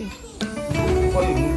see.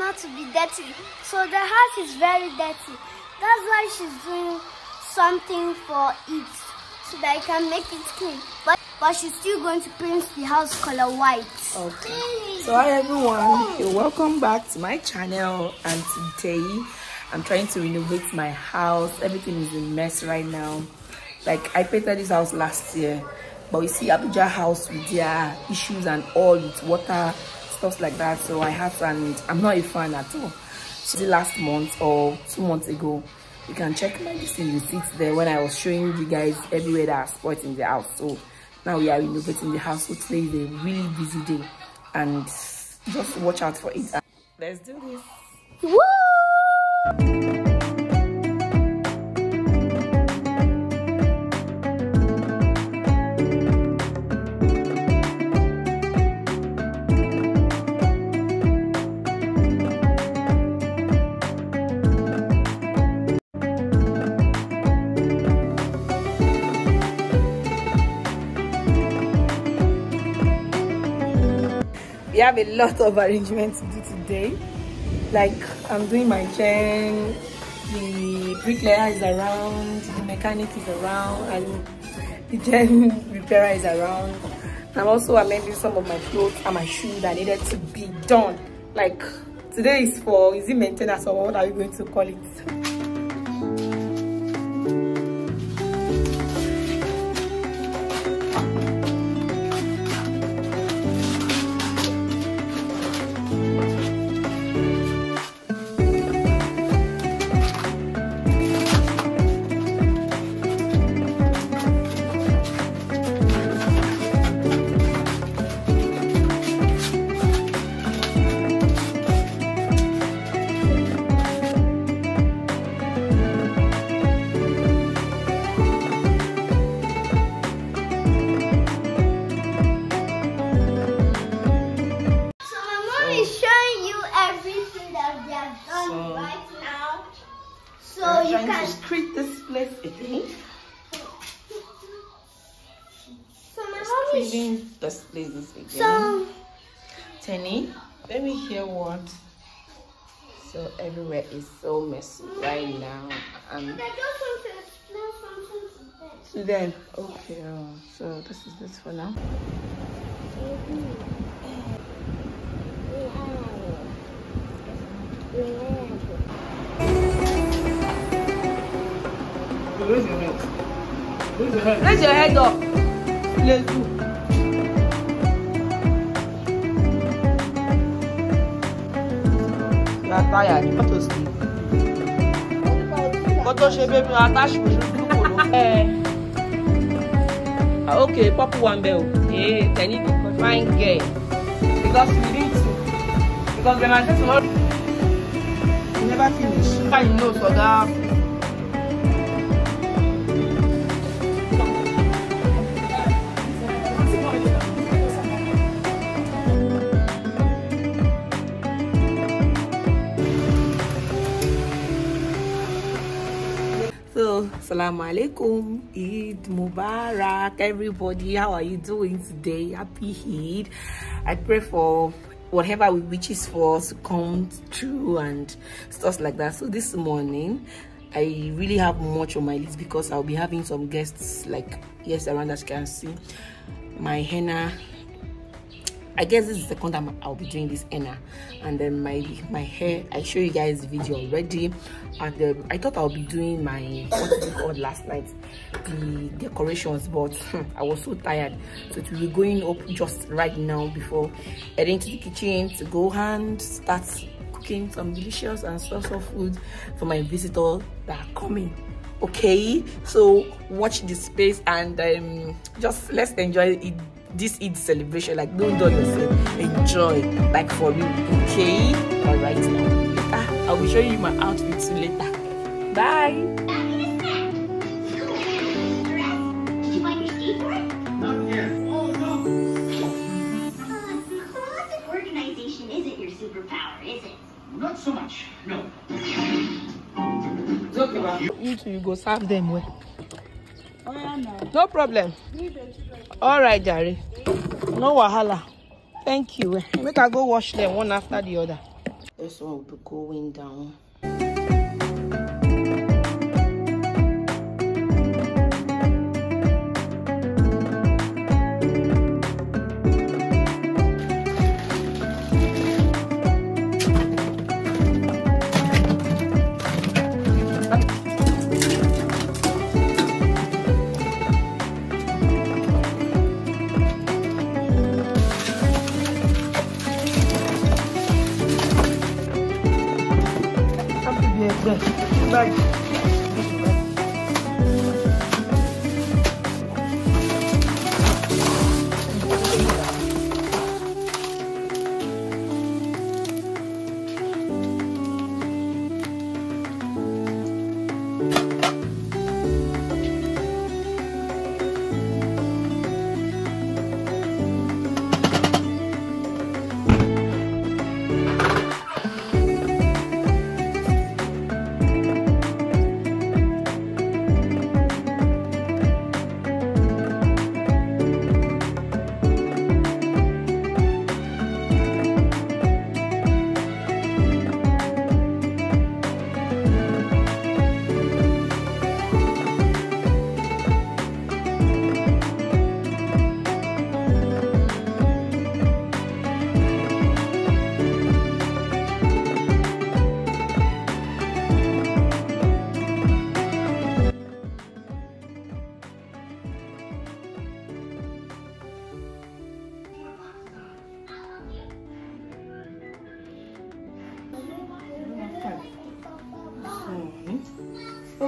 Not to be dirty, so the house is very dirty. That's why she's doing something for it, so that I can make it clean. But but she's still going to paint the house color white. Okay. So hi everyone, you're welcome back to my channel and today I'm trying to renovate my house. Everything is a mess right now. Like I painted this house last year, but you see Abuja house with their issues and all with water, stuff like that. So I had and I'm not a fan at all. so did last month or two months ago. You can check my listing receipts there when I was showing you guys everywhere that I spoiled in the house. So now we are renovating the house so today is a really busy day and just watch out for it let's do this Woo! We have a lot of arrangements to do today. Like i'm doing my chain the bricklayer is around the mechanic is around and the gen repairer is around. I'm also amending some of my clothes and my shoes that needed to be done. Like today is for is it maintenance or what are we going to call it have done So- right now. So I'm you can. to scrape this place again So my mom is. cleaning this places again So Tenny, let me hear what. So everywhere is so messy right now. Um, I to explain something to them. okay. Oh, so this is this for now. Um, Raise your head. Raise your head. Raise your head up. Let's do. You are tired. You want to sleep. Kó tó ṣe baby attach me lójú kò ló. Okay, purple one bell. Yeah, Tenny be fine girl. Because you need to. Because when I say tomorrow, you never finish. How you know, so that. So, Assalamu alaikum, Eid Mubarak, everybody. How are you doing today? Happy Eid. I pray for whatever we wishes for us to come true and stuff like that. So, this morning, I really have much on my list because I'll be having some guests like yes around as you can see. My henna I guess this is the second time I'll be doing this henna and then my my hair I show you guys the video already. And um, I thought I'll be doing my what is it called last night? The decorations but I was so tired. So to be going up just right now before heading to the kitchen to go and start cooking some delicious and special food for my visitors that are coming. Okay? So watch this space and um, just let's enjoy it this Eid celebration. Like, don't do yourself. Enjoy, like for real. Okay. All right now. Later, I'll show you my outfit too later. Bye. Did you buy your skateboard? Not yet. Oh, no. Holistic organization isn't your superpower, is it? Not so much. No. Okay, ma. You two, you go serve them well. No problem. All right, Jerry. No wahala. Thank you. Make I go wash them one after the other. This one will be going down. Have to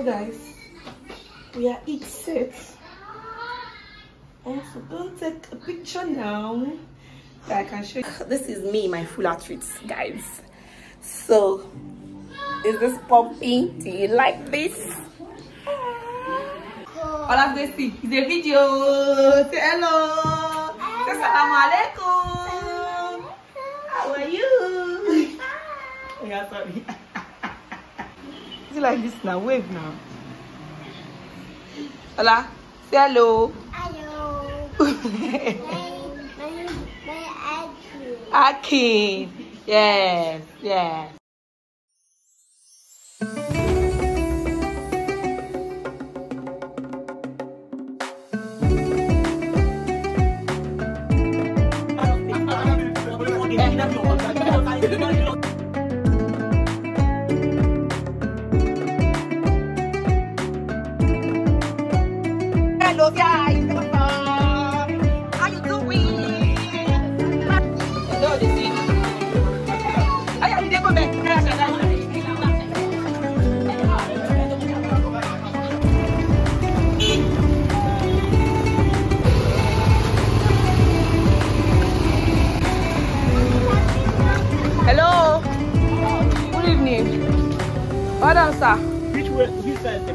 So guys, we are each set. And so go take a picture now. So I can show you. This is me, my full outfit, guys. So, is this pumpy? Do you like this? All of this is a video. Say hello. Say salam alaikum. How are you? yeah, sorry. Is it like this now? Wave now. Hola. Say hello. Hello. my, my, my auntie. Akin. Yes, yes.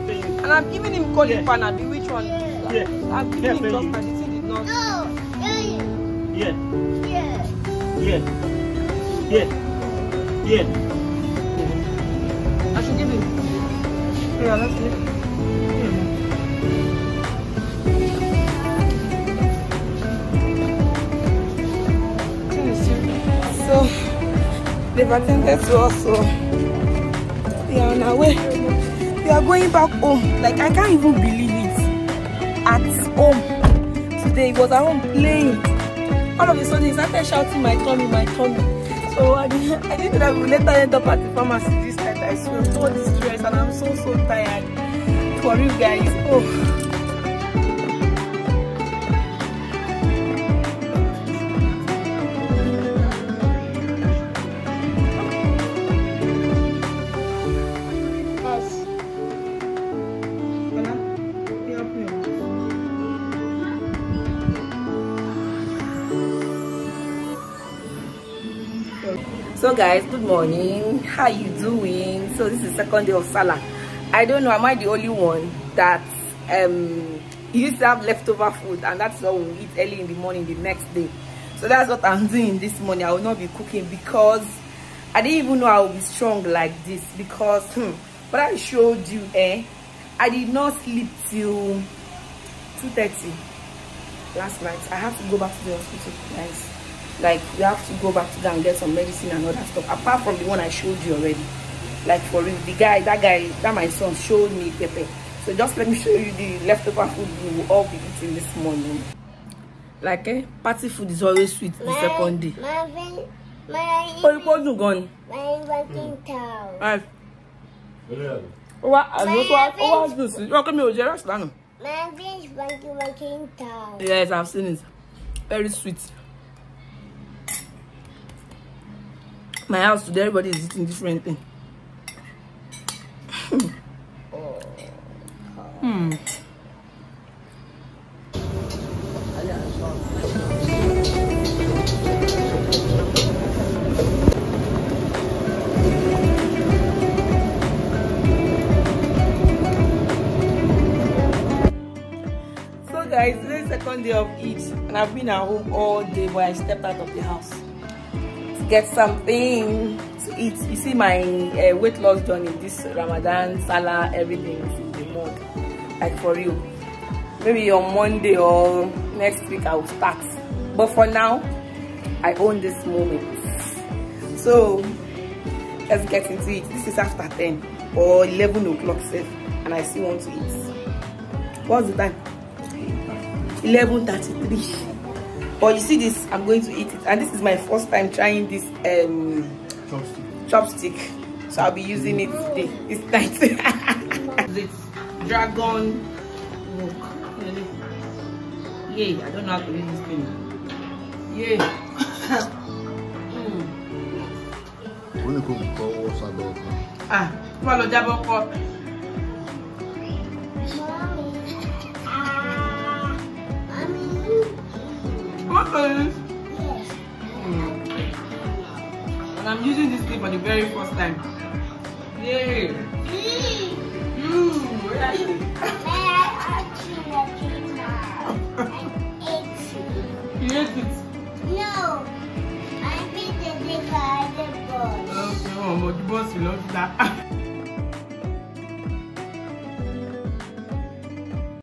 And I'm giving him calling Yeah. pan abi which one? Yeah. I'm Yeah, giving him just you. pan. Did not. No. Yeah. Yeah. Yeah. Yeah. Yeah. Yeah. I should give him. Yeah, let's see. So, they've attended to us, so we are on our way. We are going back home. Like, I can't even believe it. At home. Today, he was at home playing. All of a sudden, he started shouting, my tummy, my tummy. So, I didn't, I didn't know we later end up at the pharmacy this night. I swear, so distressed, and I'm so, so tired. For you guys. Oh. So guys good morning. How you doing? So this is second day of salah. I don't know am i the only one that um used to have leftover food and that's what we eat early in the morning the next day? So that's what i'm doing this morning. I will not be cooking because i didn't even know i would be strong like this because hmm, what i showed you eh i did not sleep till 2:30 last night. I have to go back to the hospital guys like you have to go back to go and get some medicine and all that stuff apart from the one i showed you already. Like for real the guy that guy that my son showed me pepper. So just let me show you the leftover food we will all be eating this morning. Like eh party food is always sweet the second day. Dùn gan ni my working town. Right. ó wá àná tó wá ó wá dùn sí ọkọ mi ò jẹ rice lánàá My vein working working town. yes i've seen it. Very sweet my house today everybody is eating different thing hmm. So guys, today is second day of Eid and I've been at home all day but I stepped out of the house get something to eat. You see my uh, weight loss journey this Ramadan, Salah, everything is in the mode. Like for you. Maybe on Monday or next week I will start. But for now, I own this moment. So let's get into it. This is after 10 or 11 o'clock safe and I still want to eat. What's the time? 11:33. But you see this, I'm going to eat it, and this is my first time trying this um chopstick. So I'll be using it today. This night. it's dragon walk. Yay! I don't know how to use this thing. Yay! mm. kó. Ah, wọ́n lọ jábọ́ kọ́. This? And I'm using this thing for the very first time. Yay! Mm, you? I ask you what you ate it. You ate it. No. I beat the big other boss. Okay, oh, but the boss will love that.